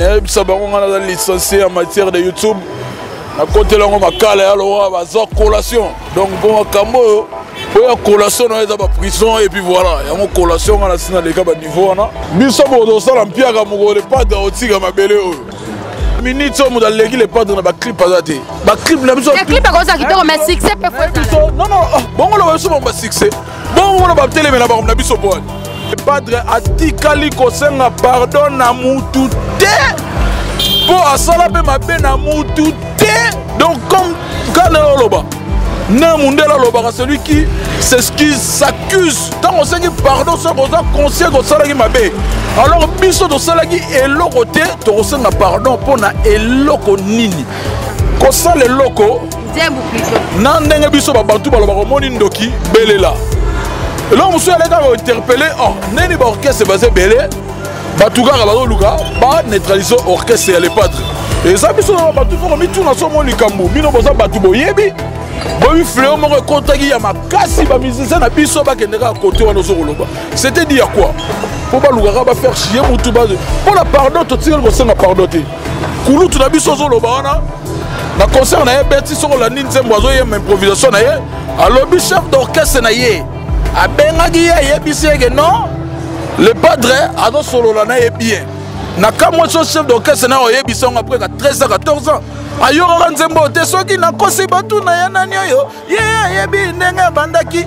nayebisa bango ngai naza licencie ya matière de youtube nakotela yango makala ya lowa baza collation donc mpo makambo oyo mpo ya collation na yo eza baprison epuis voilà yango collation ngai nasi naleka baniveau wana biso bozosala mpiaka mokolo lepade otika mabele oyo minute oyo moto aleki lepade na baclip aza te baclip na biso bongo loba biso bango basuccès bongo wana batelemela bakombo na biso pwani padre atikali kosenga pardo na mutu te mpo asala mpe mabe na mutu te donc comme kanela oloba na mundele alobaka celui qui s'excuse s'accuse ntango osengi pardon soki oza conscient kosalaki mabe alors biso tosalaki eloko te tokosenga pardon mpo na eloko nini kosala eloko na ndenge biso babantu balobaka omoni ndoki belela eloko mosusu aleka kointerpele o oh, neni baorchestre baza ebele bato kaka bazoluka baneutralise orchestre ya lepadre eza biso na bato foko mituna so mo likambo bino boza bato boyebi boyebi fleo moko ekotaki ya makasi bamizize na biso bakende kaka kote wana ozo koloba c'était dit ya quoi mpo balukaka bafaire chie motu mpona pardon totikali kosenga pardon te kulutu na biso ozoloba wana na concert na ye beti soki olandi nzembo azoyema improvisation na ye alobi chef d'orchestre na ye abengaki ye ayebisi yeke non le padre azosolola na ye bien na kamwa so chef d'orchestre na oyebisa yango après ka 13 ans 14 ans ayokaka nzembo te soki nakosi bato na ye nani oyo ye ayebi ndenge abandaki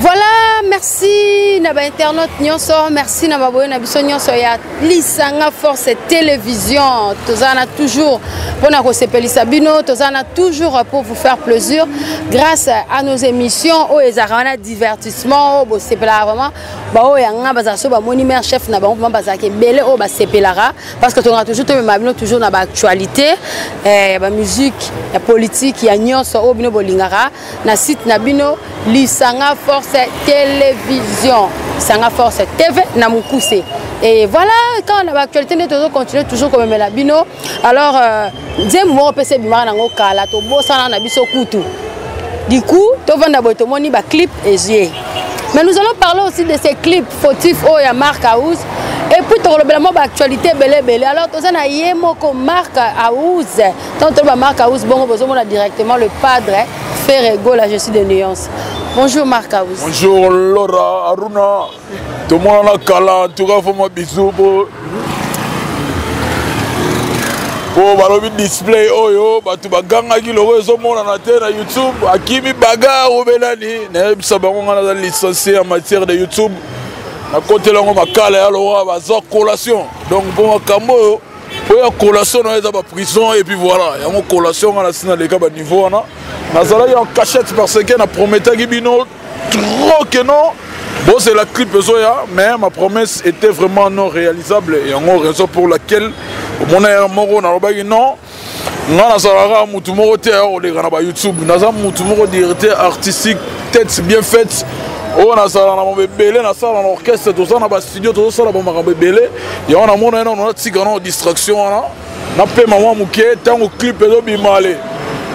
Voilà, merci na ba internautes nyonso, merci na baboye na biso nyonso ya Lisanga Force Télévision. Tozana toujours pona ko sepelisa bino, tozana toujours pour vous faire plaisir grâce à nos émissions au ezarana divertissement, au bo sepela vraiment ba o yanga baza so ba moni mère chef na bango baza ke belé au ba sepelara parce que tozana toujours to mema bino toujours na ba actualité eh ba musique, ya politique, ya nyonso au bino bolingara. na site na bino lisanga force télévision lisanga force tv na mokuse et voilà quand na baactualité nde tozo continue toujours komemela bino alors euh, nzembo moko mpe se ebimaka nango kala tobosana na biso kutu du coup tovanda boye tomoni baclip ezie mais nous allons parler aussi de ces clips fautifs oyo ya mark house et puis tokolobela mwa baactualité ebele ebele alors toza na ye moko mark house Tant que le Marc House, bon, vous avez directement le padre hein, Ferre Ego, la gestion de nuances. Bonjour Marc House. Bonjour Laura Aruna. Tout le monde a kala, en tout cas, faut moi bisous pour. po balobi display oyo bato bagangaki loko ezomonana te na youtube akimi bagar obelani nayebisa bango ngai naza licencie ya matière de youtube nakotela yango makala ya lowa baza collation donc mpo makambo oyo oyo collation na yo eza baprison et puis voilà yango collation nga nasi naleka baniveau wana nazalaki en cachette parce que na prometaki bino trop que non bozela clip ezoya mais ma promesse était vraiment non réalisable yango raison pour laquelle omona ya moko nalobaki non nga nazalaka mutu moko te ya koleka na bayoutube naza mutu moko directeur artistique tete bien faite oyo oh, nazala na makambo ebele nasala na orchestre toza na bastudio tozosala bamakambo ebele yango namona ye nano natika nao distraction wana napema mwa moke ntango clip ezobima ale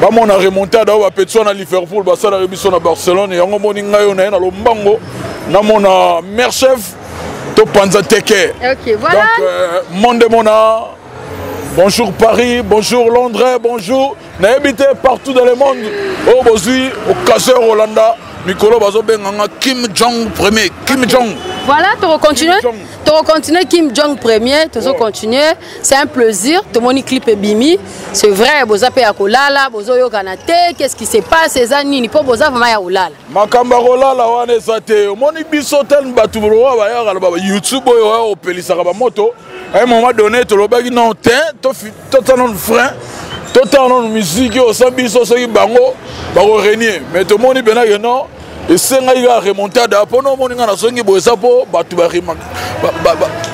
bamona remontada oyo bapeti wana liverpool basalaki biso na barcelone yango omoni ngai oyo na ye na lombango namona merchef topanza teke okay, voilà. donc euh, monde mona Bonjour Paris, bonjour Londres, bonjour. Naebite partout dans le monde. Oh bozui au Kazer Hollanda, mikolo bazo benganga Kim Jong premier, Kim Jong. Voilà, tu recontinues. Tu recontinues Kim Jong premier, tu oh. continuer. C'est un plaisir. Tout mon clip est bimi. C'est vrai, boza pe akolala, bozo yo kanate, qu'est-ce qui se passe ces années ni po boza vraiment ya olala. Makamba kolala wana ezate. Moni biso tel batu bro ba ya YouTube oyo opelisaka ba moto. à un moment donné tolobaki non te totala nanu frein totala nanu miziki oyo sa biso soki bango bakorenie mais tomoni mpena ke non esengaki kaka remontada mpo na omoni ngai nazongi boye eza mpo bato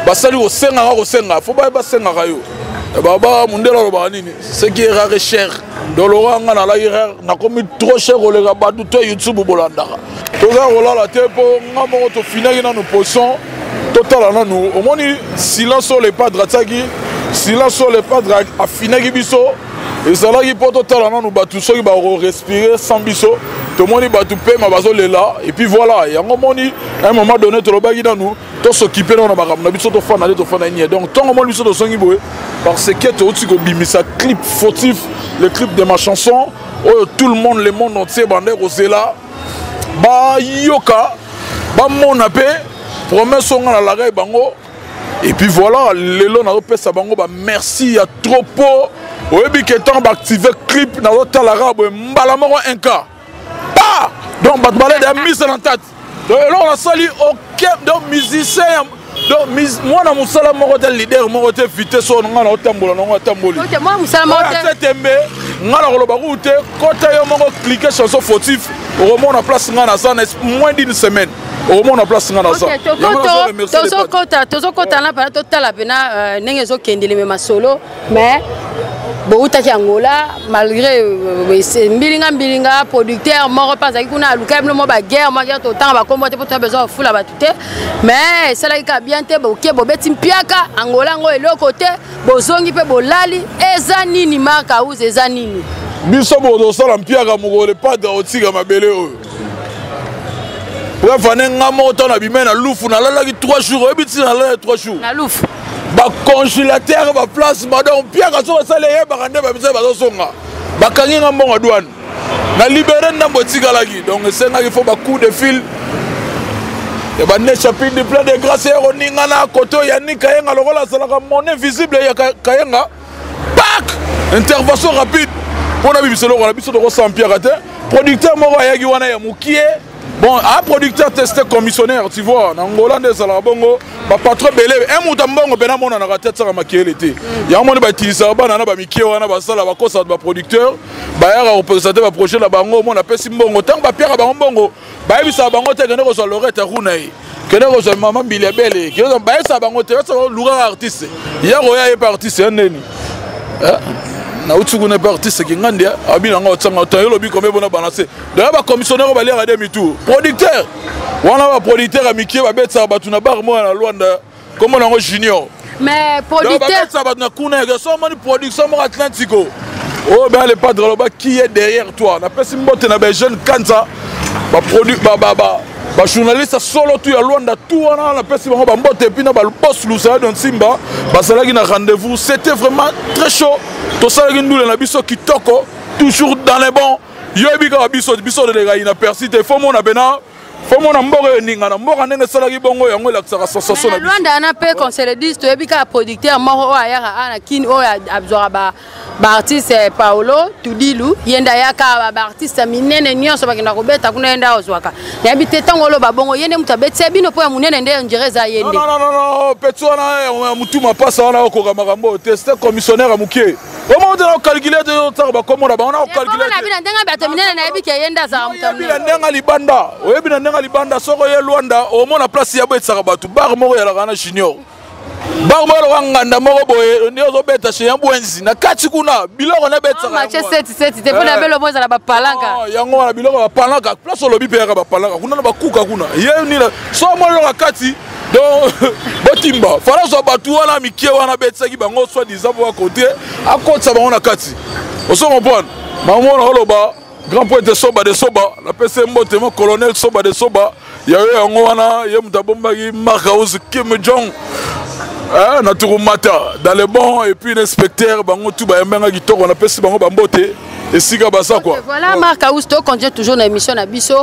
basali kosengaka kosenga fo baye basengaka yo eh, baba mondele alobaka nini seki erare cher doloka ngai nalaki rare nakomi trop cher koleka bato to youtube bolandaka toza kolala te mpo nga moko tofinaki nanu poisson totala nanu omoni silence oyo le padre atiaki silence oyo le padre afinaki biso ezalaki mpo totala nanu bato soki bakorespire sans biso tomoni bato mpema bazolela epuis voilà yango omoni un moment donné tolobaki nanu tosokipe nao na makambo na biso tofanda nde tofanda nie donc ntongo moni biso tozongi boye parce que touti kobimisa clip fautif le clip de ma chanson oyo tout le monde le monde entier banda ekozela bayoka bamona mpe promesse oyo ngai nalakai bango epuis voilà lelo nazopesa bango bamerci ya tropo oyebi ke ntango baactive clip nazotalaka boye mbala moko inka pa donc bato balede ya mise na kati donc eloko nasali oke donc musicien ya donc mwana mosala moko te leader moko te vitesse oyo ngai naotambola nango atamboli ata tembe ngai nakoloba kuku te kota yo moko clike chanson fautif okomona place ngai naza na moins d'une semaine okomona place ngai nazatozokota na mpena totala mpena euh, ndenge ezokendele me masolo mais bowutaki angola malgré euh, mbilinga mbilinga producteur moko mpe azalaki kuna alukaki bino mwa baguerre mwa guerre totanga bakombo te mpo toya besoin ofula bato te mais esalaki kaka bien te boke bobeti mpiaka angola yango eloko te bozongi mpe bolali eza nini mark house eza nini biso bozosala mpiaka mokolo epadre otika mabele oyo wefane nga moko ntango nabimai na lufu nalalaki 3 jours oyebi ntina nalalaki 3 jours na lufu bacongulatere baplace madon piaka soki asali eyebaka nde bamisali bazosonga bakangi nga mbongo douane na libere ndambo etikalaki donc esengaki fo bacoup de fil ya banecha pindi plein de grace ye koningana koto ya ni kayenga lokola asalaka mone visible ya kayenga pak intervention rapide mpo na bibisa eloko na biso tokosala mpiaka te producteur moko ayaki wana ya mokie bon a producteur teste commissionnaire tu vois na ngola nde ezalaka bongo bapatro ebele e moto ya mbongo mpe namonanaka te atisaka makele te yango moni bautilisaka bana na bamike wana basala bakosaka baproducteur bayaka kopresente baprojet na bango mona apesi mbongo ntango bapiaka bango mbongo bayebisaka bango te kende kozwa lorete ku na ye kende kozwa mama mbili ya bele bayebisaka bango te bayebisaka lukaka artiste ya koya ye mpe artiste ya ndeni eh? nauti kuna mpe artiste kingandi eh? abi na ngai otianga to yolobi kombe mpona balance doya bacommissionnaire oyo baliaka demi tour producteur wana baproducteur ya mikie babetisaka bato na bar moya na lwanda kombo nango junior mais producteurbakosa bato na kuna yeke so omoni production moko atlantico oyo oh, bea le padre aloba qui est derrière toi napesi mbote na bajeune kanza baproduit ba, ba, ba, bajournaliste solo tu ya lwanda tu wana napesi bango bambote epuis na balbos lusayado nsimba bazalaki na rendez-vous c'était vraiment très chaud tosalaki ndule na biso kitoko toujours dans les bons yo oyebi kaka biso biso tolekaki na persi te fo mona pena omona mboka oyo eningana mboka ndenge esalaki bongo yango elakisaka sensation na rwanda wana mpe conceledis toyebi kaka producteur moko oyo ayaka a na kini oyo azwaka baartiste eh, paolo tudilu ye nde ayaka baartiste minene nyonso bakenda kobeta kuna ye nde azwaka nayebi te ntango oloba bongo ye nde moto abetisa bino mpo ya monene nde ondire eza ye nde peti wana ya motuma mpasa wana okoka makambo oyo te ste commissionnaire ya moke Omo tena ko calculer te yo tsaka ba komo na bango na ko calculer. Na bina ndenga bato minene na yebi ke yenda za mtambo. Yebi na ndenga libanda. Oyebi na ndenga libanda soko ye Luanda omo na place ya bo etsaka bato bar moko ya la junior. bango baloka nganda moko boye nde ozobeta chez ya bwenzi na kati kuna biloko nabetakayangwana ah, biloko bapalanka place olobi mpe yaka bapalanka kuna na bakuka kuna ye nina so mwa loka kati donc batimba fala azwa bato wana mike wana abetisaki bango soit disant mpo bakote akotisa bango na kati oso comprendre mamona oloba grand pointe soba de soba napesi ye mbote mo colonel soba de soba ya yo yango wana ye moto abombaki mark house kim jong eh, na tukumata dans le bon et puis na inspecteur bango tu bayambanga kitoko napesi bango bambote esika baza quoi voilà Marc Austo continue toujours na émission na biso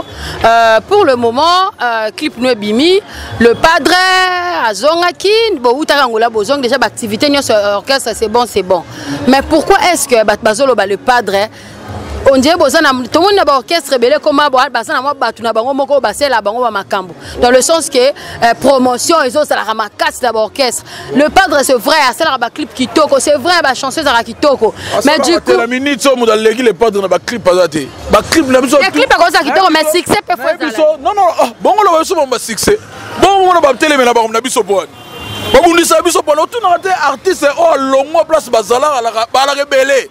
euh, pour le moment euh, clip no ebimi le padre azongaki bowutaka ngola bozongi déjà baactivité nyonso euh, orchestre c'est bon c'est bon mais pourquoi est-ce que bato bazoloba le padre on dirait boza na tomoni na baorchestre ebele ekoma baza na mwa bato na bango moko oyo basela bango bamakambo dans le sens que euh, promotion ezozalaka makasi na baorchestre Le padre c'est vrai asalaka ba clip kitoko c'est vrai ba chanson ezalaka kitoko mais du coup la minute so muda leki le padre na ba clip aza te ba clip na biso les clip akoza kitoko mais succès pe faut biso non non ah, bongo lo biso ba succès bongo na ba telemela ba na biso po babundisa biso po lo tunaka te artiste o oh, longo place bazalaka balaka ebele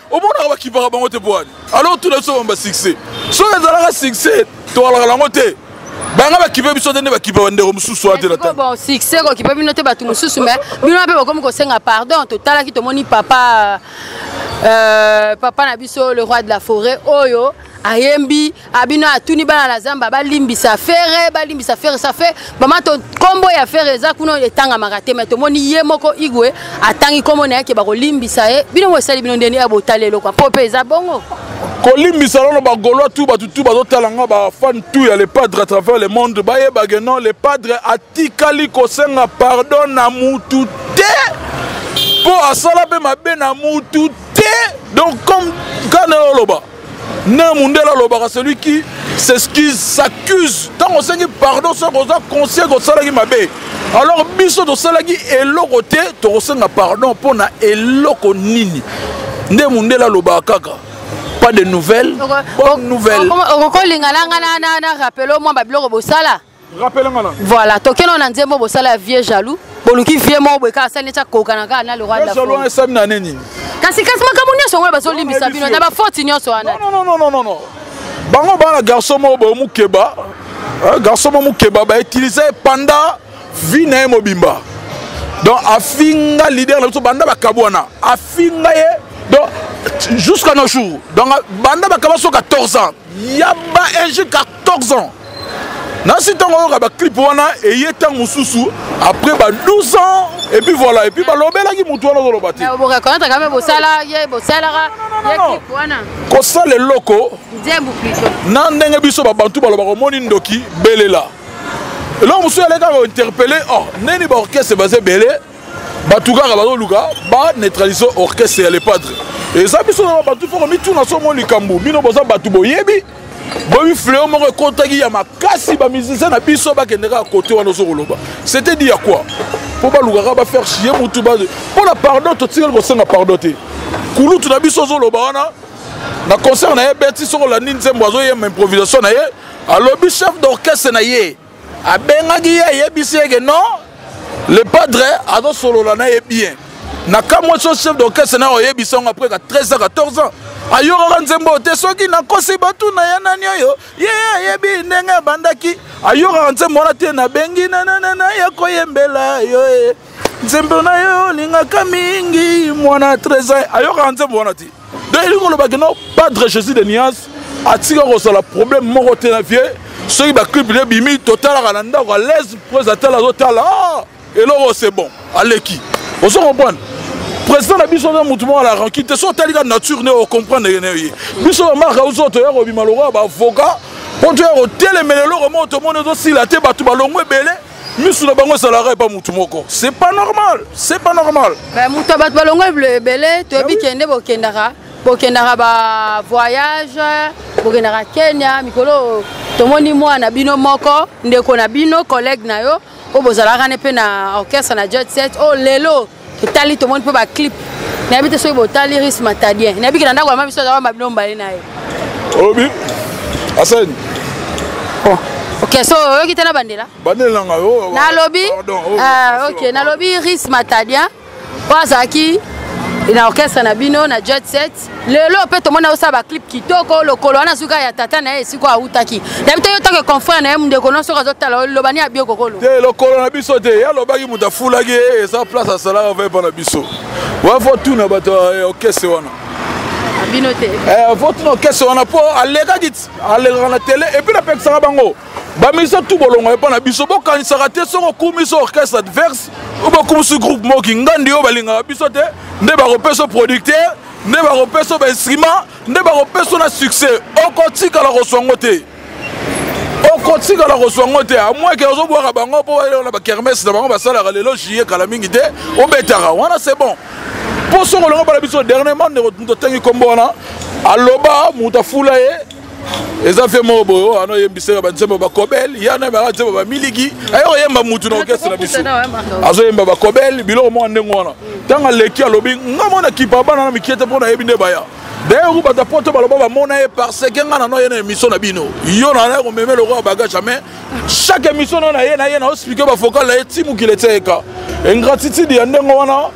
omonaka bakipaka bango te mpo wani alors tuna biso bamba succès soki ezalaka succès tokalaka nango te banga bakipe biso te nde bakipa bandeko mosusu wana te na ntango succès kokipa bino te bato mosusu mais bino mpe bokomi kosenga pardon totalaki tomoni papa euh, papa na biso le roi de la forêt oyo ayembi abino atuni bana na zamba balimbisa fere balimbisa fere ça fait vraiment to kombo ya fere eza kuna etangamaka te mais tomoni ye moko igwe atangi kombo na yake bakolimbisa ye bino mo esali bino ndeni ya botali eloko mpo mpe eza bongo kolimbisa lono bagolois tu bato tu bazotala nga bafane tu ya le padre à travers le monde bayebake non le padre atikali kosenga pardon na mutu te mpo asala mpe mabe na mutu te donc comme kanela oloba na mundele alobaka celui qui s'excuse s'accuse ntango osengi pardon soki oza conscient kosalaki mabe alors biso tosalaki eloko te tokosenga pardon mpo na eloko nini nde mundele alobaka kaka pas de nouvelles bonne nouvelle okokolinga na nga na rappelo mwa babiloko bosala Voilà, toke na nzembo bosala ya vieux jaloux. Boluki vieux moko boye kaka sani tya kokana kaka na le roi de la France. Esami na nini? Kasi kasi makambo nyonso yango bazolimbisa bino na bafoti nyonso wana. Non non non non non. Bango bana garçon moko boye mokeba. Hein, garçon moko mokeba ba utiliser pendant vie na ye mobimba. Donc afinga leader na biso banda bakabwana. Afinga ye donc jusqu'à nos jours. Donc banda bakaba so 14 ans. Yaba injika toxon nasi ntango oyoka baclipe wana eye ntango mosusu après ba 12 ans et puis voilà et puis balobelaki motu wana ozoloba te kosala eloko na ndenge biso babantu balobaka omoni ndoki belela eloko mosusu alekaka kointerpele o oh, neni baorchestre baza ebele bato kaka bazoluka baneutralise orchestre ya le padre eza biso na babantu fo komituna somo likambo bino boza bato boyebi boyebi fleo moko ekotaki ya makasi bamusicien na biso bakendaka kote wana ozo koloba c'était dit ya quoi mpo balukaka bafaire chie mutu mpo na pardon totikali kosenga pardon te kulutu na biso ozoloba wana na concert na ye beti soko olandi nzembo azoyemba improvisation na ye alobi chef d'orchestre na ye abengaki ye ayebisi yeke non le padre azosolola na ye bien na kamwa so chef d'orchestre na oyebisa yango après ka 13 ans 14 ans ayokaka nzembo oyo te soki nakosi bato na ya nani oyo ye ayebi ndenge abandaki ayokaka nzembo wana te nabengi nananana ya koyembela yo e nzembo na yo olingaka mingi mwana trésor ayokaka nzembo wana te donc elingi koloba kino padre jésus de niance atika kozala problème moko te na vie soki baclipe ne bimi totalaka na ndako alaise pres atala azotala ah, eloko c'est bon aleki ozo comprendre président na biso aza motu moko na ranki te so otali ka nature ne ocomprendre ye nayo ye biso bamaka ozo toya kobima lokola baavocat mpo toya kotelemela eloko moko tomoni ezosila te bato balongo ebele misu na bango ezalaka epa motu moko c'est pas normal c'est pas normal moto ya bato balongo ebele toyebi ah kende bokendaka bokendaka bavoyage bokendaka kenya mikolo tomoni mwana bino moko ndeko na bino collègue na yo oyo bozalaka ne mpe na orchestre na jet set oyo oh, lelo totali tomoni mpe baclip nayebi te soki botali ris matadien nayebi kena ndako ya mabiso azaka mabino mbale na ye obi asani oh. ok so oyoki te na bandela bandela na ngai oh, oh, nalobi oh, ah, ok nalobi ris matadien oyo azalaki na orchestre na bino na jet set lelo mpe tomona osala baclip kitoko lokolo wana suka ya tata na ye esiko awutaki dabi toyo ntango econfrere na ye mondeko no soki azotala olobani ya bio kokolo te lokolo na biso te ye alobaki moto afulaki ye eza place asalaka va epa na biso wafo tuna bato ya okese wana bino te eh, fo tuna okese wana mpo alekaki alekaka na tele epuis napekisaka bango bamisa tu bolongo epa na biso bokanisaka te soki okumi so orchestre adverse oyo bakumisi groupe moki ngandi oyo balingaka biso te nde bakopesa producteur nde bakopesa bainstrument nde bakopesa na succès okotikala kozwa yango te okotikala kozwa yango te amweke ozobwaka bango mpo na bakermese na bango basalaka lelo juillet kala mingi te obetaka wana c'est bon mpo soki olongo bala biso dernièrement ndeko moto atangi nkombo wana aloba moto afula ye eza fe moko boye oyo ana oyembisaka banzembo bakobel ye ana yembaka nzembo bamiliki aye koyemba mutu na orkestre na biso azoyemba bakobel biloko moko ndenge wana ntango aleki alobi nga mona kipa bana na mikie te mpo nayebi nde baya dayeru bato ya poto baloba bamona ye parce ke ngai nano ye na émission na bino yo nana ye komeme lokola baga jamais chaque émission nao na ye na ye na ospike bafokale na ye ti mokili etia eka ingratitude ya ndenge wana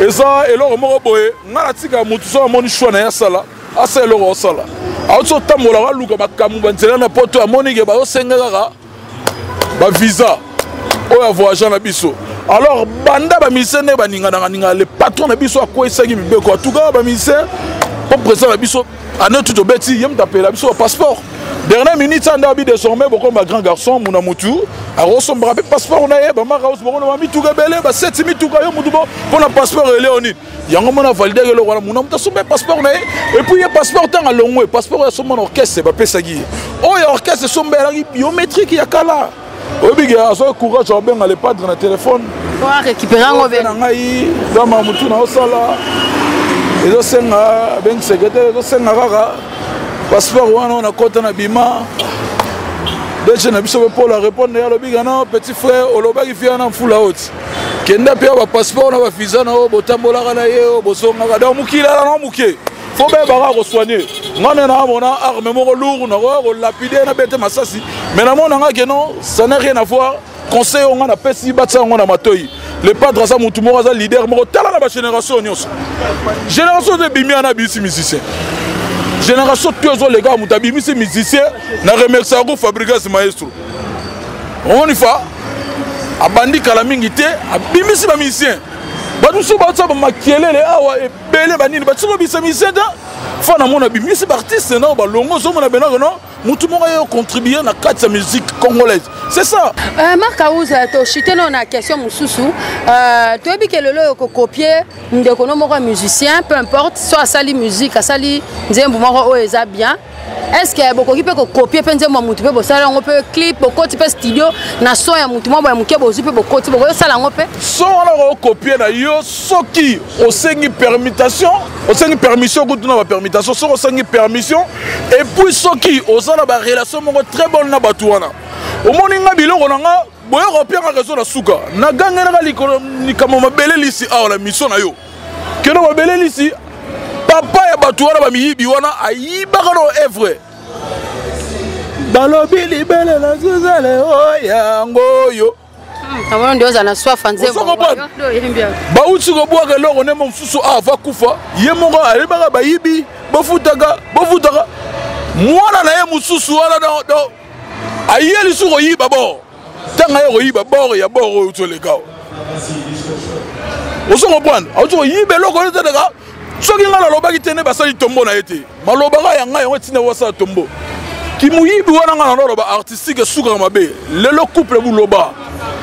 eza eloko moko boye ngai natika motu so amoni shwa na ye asala asa eloko osala auti otambola baluka makambo banzela na poto amoni ke bazosenga kaka bavisa oyo ya voyageur na biso alors banda bamisien nde baninganaka ningana le patron na biso akweisaki mibeko atuka bamisien mpo président na biso ane tutu obeti ye moto apela biso bapasseport dernière minute anda abi désormais bokoma grand garçon muna mutu akosombaka mpe passeport na ye bamaka osi bokonoma mituka ebele baseti mituka yo mutu mpo na passeport eleo nini yango mona validaki eloko wana muna moto asomba ye passeport na ye epuis ye passeport ntango alongo ye passeport oyo asomba na orchestre bapesaki ye oyo ya orchestre esomba elaki biométrique ya kala oyebike azwaki courage akobenga le padre na telefone na ngai dama motu na osala ezosenga abengi secretaire ezosenga kaka passeport wana na kota na bima deje na biso mpe polo arepondre ye alobika no petit frère olobaki fia na mfula oti kenda mpe ba passeport na ba visa na yo botambolaka na ye oyo bozongaka donc mokili ala na moke fo bebaka kosoigne nga nde naamona arme moko lour nakoya kolapide nabete masasi mai namona nga keno ça n'a rien à voir conseil oyo nga napesi batisa yango na matoi le padre aza motu moko aza leader moko tala na bagénération nyonso génération oyo ebimi wana abimisi musicien génération to ezoleka moto abimisi musicien na remerciago fabrigas maestro omoni fa abandi kala mingi te abimisi bamisien bato mosusu baotia bamakelele awa ebele banini batika obisa misien te fa namona bimisi baartiste nao balongo ozomona benako no motu moko aye ocontribue na kati ya musique congolaise c'est ça euh, marc ausa toshite no na question mosusu euh, toyebi ke lelo oyo kokopie ndeko no moko ya musicien peu importe so asali musique asali nzembo moko oyo eza bien est-ce que bokoki mpe kokopie mpe nzembo ya motu mpe bosala yango mpe clip bokoti mpe studio na son ya motu mwa boya moke bozwi mpe bokoti bokoki osala yango mpe son wana okokopie na yo soki osengi permutation osengi permission okutuna bapermutation soki osengi permission epuis soki oza na barelation moko très bonne na bato wana omoni nga biloko na nga boye kopianga rezo na suka nagangelaka likolo likambo mabele lisi awa na miso na yo keno mabele lisi papa ya bato wana bamiyibi wana ayibaka na evre balobi libele na zuzale o yango oyo amono nde oza na swafa nzemokopana bauti kobwaka eloko nde mosusu ava kufa ye moko ayebaka bayibi bofutaka bofutaka mwana na ye mosusu wana aye lisusu koyiba bor ntango aye koyiba bor ya bor oyo uti oleka ozo comprendre auti koyiba eloko oyo toleka soki ngai nalobaki te nde basali tombo na ye te maloba ngai ya ngai yango etinda wasala tombo kimuyibi wana ngai nano aloba artistique esukaka mabe lelo couple buloba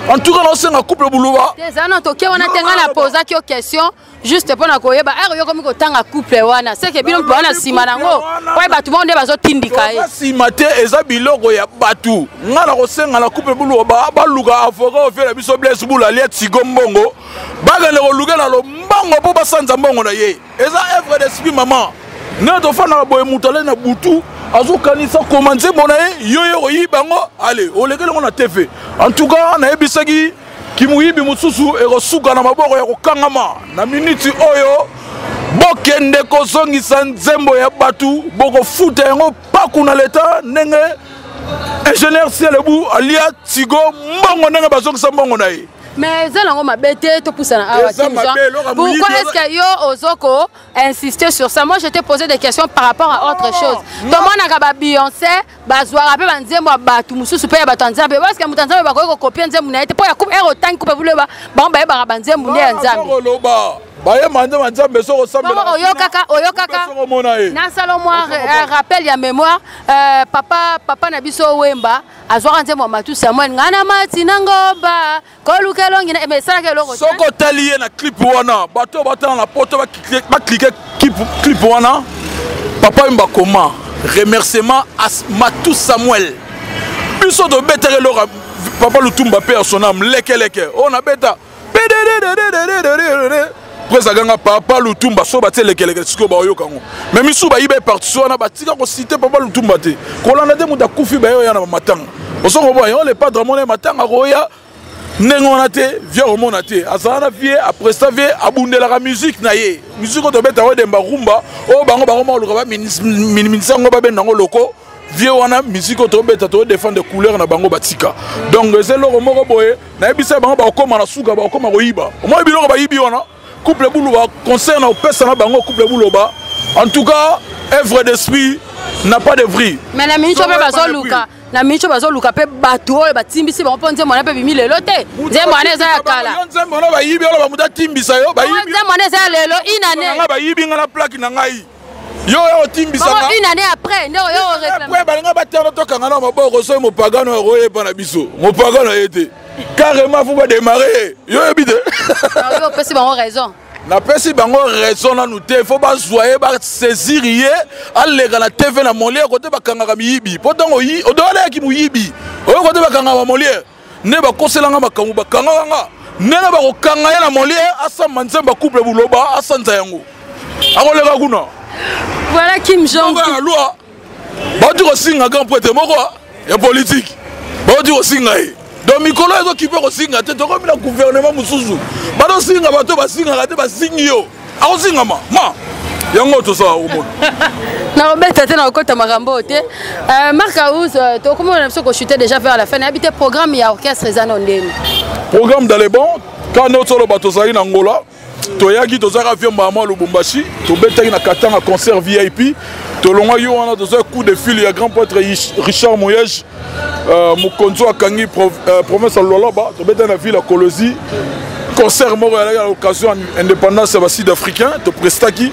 en tout cas naosenga couple buloba te eza na toke wana te ngai napozaki yo question juste mpo na koyeba ere yo komi kotanga couple wana seke bino mpo wana nsima nango mpo bato bango nde bazotindika ye nsima te eza biloko ya bato ngai nakosenga na couple bulu baluka avocat ofela biso blaise bulu alia tigo mbongo bakende koluka na lombongo mpo basanza mbongo na ye eza evre d'esprit maman nde tofandaka boye moto alai na butu azokanisa koma nzembo na ye yo ye oyiba yango ale olekeli yango na tv en tout cas nayebisaki kimuyibi mosusu ekosuka na maboko ya kokangama na miniti oyo bokende kozongisa nzembo ya bato bokofuta yango mpaku na leta ndenge ingénieur sielebu alia tigo mbongo ndenge bazongisa mbongo na ye mais eza nango mabe te topusana awa pourquoi est ce que yo ozo ko insister sur ça moi je te posé des questions par rapport à autre chose tomonaka ba beyonce bazwaka mpe banzembo ya bato mosusu mpe ya bato ya nzambe parceke moto ya nzambe bakoki kokopie nzembo na ye te mpo ya ere otangi kupe buloba bango bayebaka banzembo nde ya nzambe bayemba nzembo ya nzambe soki osambelaoyokaka oyokaka nasala mwa eh, rappel ya mémoire eh, papa papa na biso wemba azwaka nzembo ya matusa mwene ngai na mati na ngomba koluka elongi na esalaka eloko soki otali ye na clip wana bato oyo batala na poto baklike clip wana papa yemba koma remerciement à matou samuel biso tobetaka eloko papa lutumba mpe ya sonam lekeleke oyo oh, nabeta prese aganga papa lutumba so batie lekelekele sikoyo baoyoka yango me misusu bayiba epartiso wana batika kosite papa lutumba te kolanda te moto akufi bayoya na bamatanga osokoboya yango le padre amona ye matanga koya ndenge wana te vie akomona te azala na vie apresta vie abundelaka musike na ye musike oyo tobeta oyo demba rumba oyo bango bakoma koluka baminisa yango babenda yango loko vie wana musique oyo tobeta to défendre couleur na bango batika donc eza eloko moko boye nayebisa bango bakokoma na suka bakokoma koyiba omoi biloko bayibi wana couple buluba concert na opesa na bango couple buloba en tout cas œuvre d'esprit n'a pas de prix mais na mingi cope bazoluka na micho bazoluka mpe bato oyo batimbisi bango mpo nzembo wana mpe bimi lelo te nzembo wana eza ya kala nzembo wana bayibi oloba moto atimbisa yo nzembo wana eza ya lelo inane bayibi nga na plaki na ngai yo oya kotimbisanga une année après nde oyo après balinga batano tokanga na maboko soki mopagano akoye epa na biso mopagano aye te carrément fo bademare yo oyebi te ah, opesi bango raison napesi bango raison nanu te fo bazwa ye basaisir ye aleka na tv na moliere kote bakangaka miyibi mpo ntango odoleyaki moyibi oyo kote bakangaka moliere nde bakosela nga makambo bakangaka nga ndenge bakokanga ye na moliere asamba nzemba couple buloba asanza yango akoleka kuna voilà kim jong ya loi bauti kosinga grand prêtre moko ah, ya politike bauti kosinga ye donc mikolo ezokipe kosinga te tokomi na gouvernement mosusu bazosinga bato basingaka te basingi yo akozinga ma ma yango tozala komona nakobeta te nakokota makambo oyo te euh, marc aus euh, tokomona na biso kochute déjà vers la fin nayebi te programme ya orchestre eza no ndeni programme dalebon kani otoloba tozali na ngola toyaki tozalaka vie mbala mwa lubumbashi tobetaki na katanga concert vip tolongwaki wana tozwaki coup de fil ya grand prêtre richard moyege Euh, mokonzi oyo akangi euh, province ya lualaba tobeta na ville ya colosi concert moko yalaki na occasion ya indépendance ya basud africain toprestaki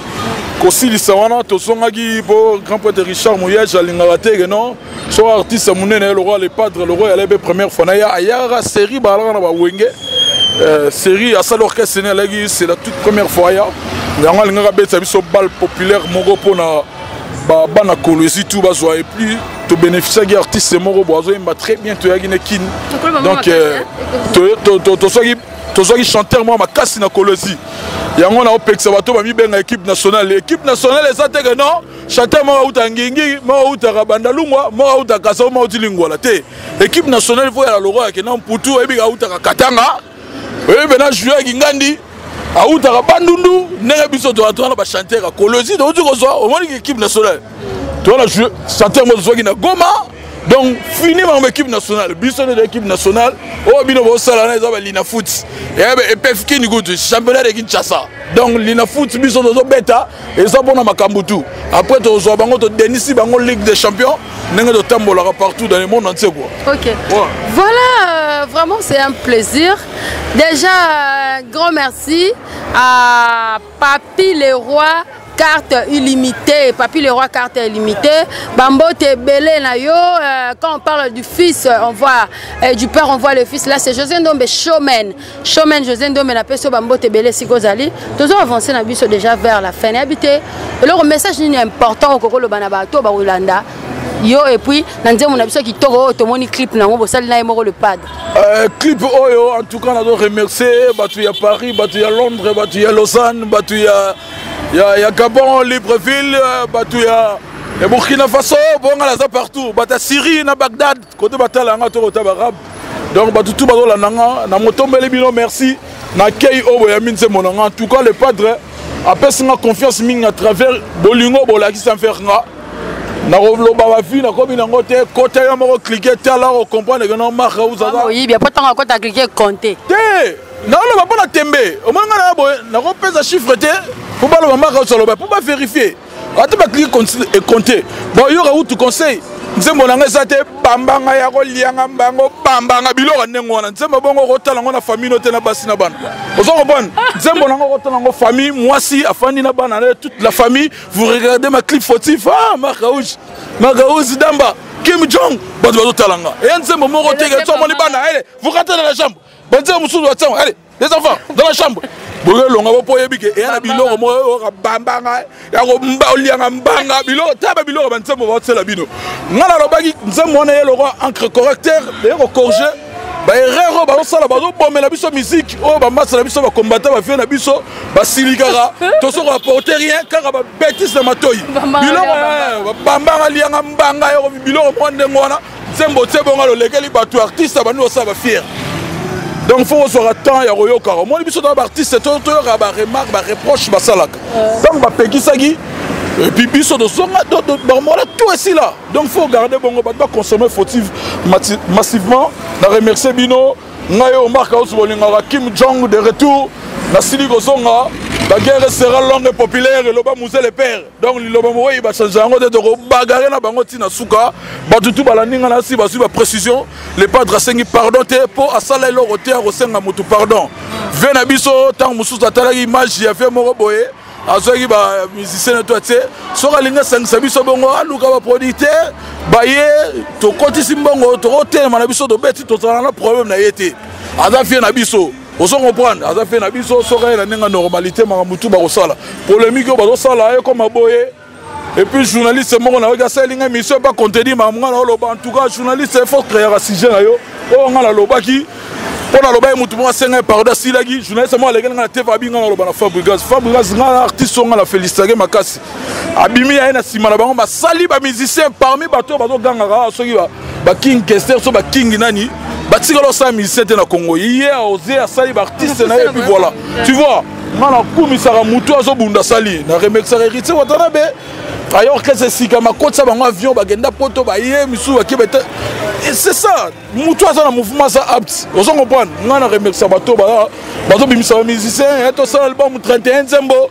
kosilisa wana tozongaki mpo grand prêtre richard moyage alingaka te keno so artiste monene ye lokola le padre lokola yalaki mpe première fois na ye ayaka série baalaka na bawenge euh, série asali orchestre ne alaki c'est la toute première fois ya yango alingaka abetisa biso bale populaire moko mpona ba bana kolwezi tout bazwa et puis to bénéficiaki artiste moko bo azoyemba très bien toyaki na kin donc euh, tozwaki tozwaki chanteur moko makasi na kolwezi yango naopekisa bato bamibenga équipe nationale équipe nationale eza teke non chanteur moko auta ngingi moko autaka bandalungwa moko auta kasao moko auti lingwala te équipe nationale fo yala lokola ke na mputu oyebika autaka katanga oyebi mpena julia ya kingandi awutaka bandundu ndenge biso toa toa na bachanteur kolozi touti kozwa omoni ekipe nationale toa na chanteur moko tozwaki na goma donc fini bango baekipe nationale biso nde ekipe nationale oyo oh, bino bosala na eza balina foot epefkini eh, kutu championnat de kinshasa donc lina foot biso tozobeta eza mpona makambo tu après tozwa bango todenisi bango ligue des champions ndenge totambolaka partout dans le monde entier quoi ok ouais. voilà euh, vraiment c'est un plaisir déjà euh, grand merci à papi le roi carte illimitée papi le roi carte illimitée bambote ebele na yo euh, quand on parle du fils on voit euh, du père on voit le fils là c'est josé ndombe showman Showman José Ndombe na peso ba mbote belé siko ozali tozo avancer na biso déjà vers la fin nayebi te eloko message nini important okokoloba na bato bakolanda yo et puis na nzembo na biso kitoko oyo tomoni clip na yango bosali na ye moko le pad euh, clip oyo en tout cas nazo remercier bato ya paris bato ya londres bato ya lausanne bato ya, ya, ya gabon libreville euh, bato ya ya burkina faso bonga naza partout bata syrie na bagdad kote batala yanga to kota barabe donc bato tu bazolanda nga na motombeli bino merci nakei oyo boyambi nzembo na nga en tout cas le padre apesi nga confiance mingi na travers bolingo bolakisa mfere nga nakoloba bavi nakomi nango te kota yo moko klike tala okomprendre ke no marka uzaoyibia mpo ntango akota klike compte te naloba mpo na tembe omoni ngai naboye nakopesa chiffre te mpo baloba marka usaloba mpo baverifie ata bakliki ekonte bayoka utu conseil nzembo na ngai eza te bamba ngai ya kolia nga mbango bamba nga biloko ya ndenge wana nzembo bongo okotala yango na famille no te na basi na bana oza kobana nzembo na ngai okotala yango famille mwasi afandi na bana na toute la famille vous regardez ma clip fautif ah markauge markauge damba kim jong bato bazotala nga eya nzembo moko te soamoni bana ele vokatana na jambe banzembo mosusu batiango ele les enfants dans la chambre boyolonga bo mpo oyebi ke eya na biloko moko oyoka bambanga ya kolianga mbanga biloko taba biloko banzembo baotisela bino ngai nalobaki nzembo wana ye lokwa encre correcteur eye kocorge baerreur oyo bazosala bazobomela biso miziki oyo bamasa na biso bakombata bavie na biso basilikaka tosoko aporte rien kaka babetise na matoi biloko bambanga lianga mbanga biloko mwa ndenge wana nzembo tse bonga lolekeli bato artiste abandi kosala bafiere donc fo kozwaka temps ya koyokaka omoni biso toa baartiste toyokaka baremarque bareproche basalaka ntango euh. bapekisaki epuis biso tozonga barmola tout esila donc fo garde bongo bato baconsomme fautive massivement na remercie bino ngai oyo mark aus bolingaka kim jong de retour nasili kozonga la guerre sera longue et populaire eloba musele père donc liloba moko oyo basanza yango te tokobagare na bango ntina suka bato tu balandi ngai nasi bazwi baprécision le padre asengi pardon te mpo asala eloko te akosenga motu pardon ve na biso ntango mosusu atalaki image ya ve moko boye azwaki bamusicien na to atie soki alingi asangisa biso bongo aluka baproducteur baye tokotisi mbongo tokotelema na biso tobeti tozala na problème na ye te aza vie na biso ozo comprendre aza mpe na biso soki aye na ndenge ya normalité makambo tu bakosala polémique oyo bazosala ye koma boye epuis journaliste moko nayoki asali ngai mission epa contredire makambo ngai naoloba en tout cas journaliste efo créaka sujet na yo oyo ngai nalobaki mpo naloba ye motu moko asengai pardon asilaki journaliste moko alekeli ngai na tv abinga naloba na fabrigas fabrigas ngai na artiste oyo ngai na felicitake makasi abimi ya ye na nsima na bango basali bamusicien parmi bato oyo bazogangaka awa soki baking kester so baking nani batikala osala musicien te na congo ye aose asali baartiste na ye epuis voilà tu vois nga nakumisaka motu azobunda asali na remexaka héritier watanabe aye orchestre esika makotisa bango avion bagenda poto baye misusu bakebe te c'est ça motu aza na mouvement aza apte ozo comprendre nga na remexaka bato bazobimisa bamusicien tosala album 31 nzembo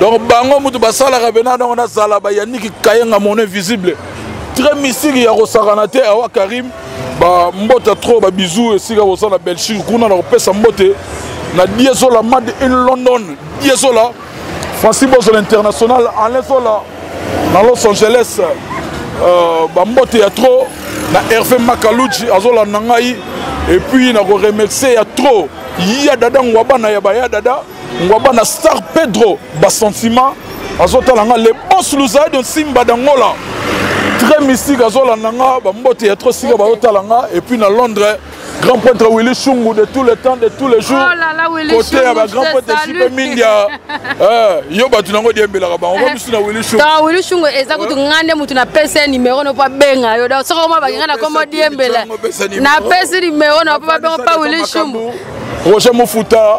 donc bango mutu basalaka pena donc nazala ba yaniki kayenga mon invisible très mystique ya kosakana te awa karim bambota trop babizou esika boza na belgique kuna na kopesa mbote na diesola made in london diesola francis bozola international alain zola na los angeles euh, bambote ya trop na herve makaluji azolanda ngai epuis na koremercie ya trop ya dada ngwabana ya baya dada ngwaba na star pedro basentiment azotala nga le bos luzaido nsimba dangola très mystique azolanda nga bambote ya tro sika bazotala nga epuis na londres grand prêtre willy shungu de tous les temps de tous les jours oh côté ya ba grand prêtre jipe mindia eh, yo bato nango diembelaka bango ba misu na willy shungu ah, willy shungu eza kutu nga nde motu napesi ye numero no mpo abenga yo soki oma bakinga na kombo diembela napesi numero no mpo babenga mpa willy shungu roger mofuta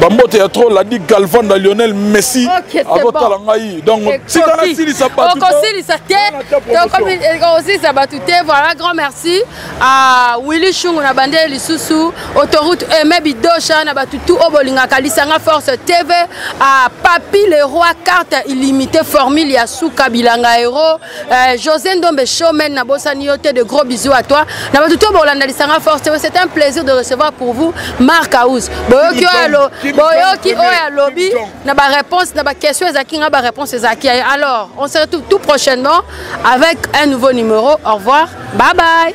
bambote ya trop ladi galvan na lionel messi azotala ngai donc tika nasilisa batuokosilisa te okosilisa bato te voilà grand merci à willy shungu na bande ye lisusu autoroute aime bidosha na bato tout oyo bolingaka lisanga force tv à papi le roi carte illimité formule ya suka bilanga hero Euh, José Ndombe Showman, Nabosani Yote, de gros bisous à toi. Nabatuto Bolanda Lisanga Force, c'est un plaisir de recevoir pour vous Marc House. Boyoki Oyalo, Boyoki Oyalobi, Naba réponse, Naba question, Zaki, Naba réponse, Zaki. Alors, on se retrouve tout prochainement avec un nouveau numéro. Au revoir, bye bye.